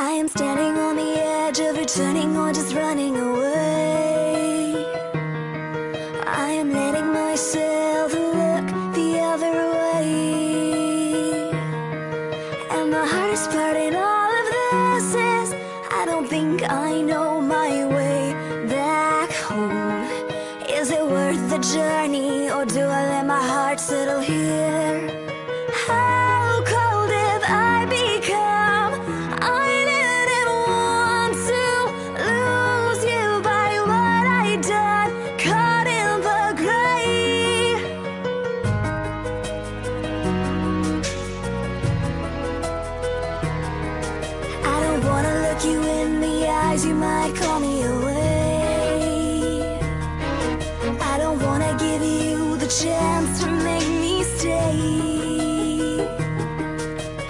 I am standing on the edge of returning or just running away. I am letting myself look the other way. And the hardest part in all of this is I don't think I know my way back home. Is it worth the journey or do I let my heart settle here? Eyes, you might call me away. I don't wanna give you the chance to make me stay.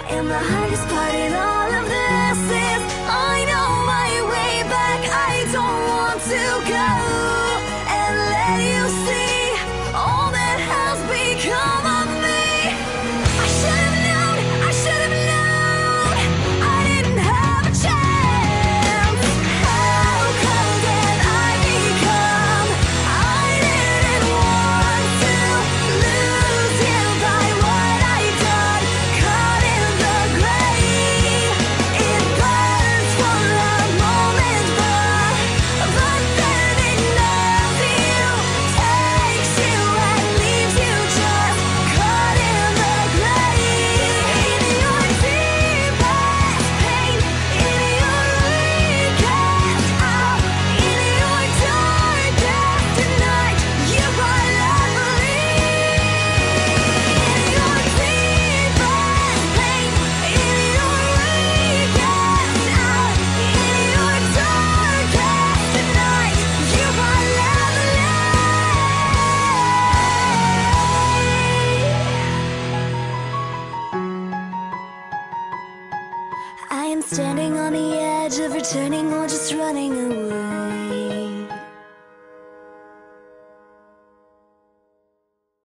And the hardest part in all standing on the edge of returning or just running away.